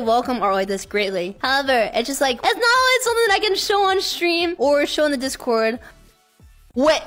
welcome art like this greatly. However, it's just like, it's not always something that I can show on stream or show in the Discord. Wait.